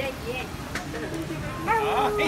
嗯好。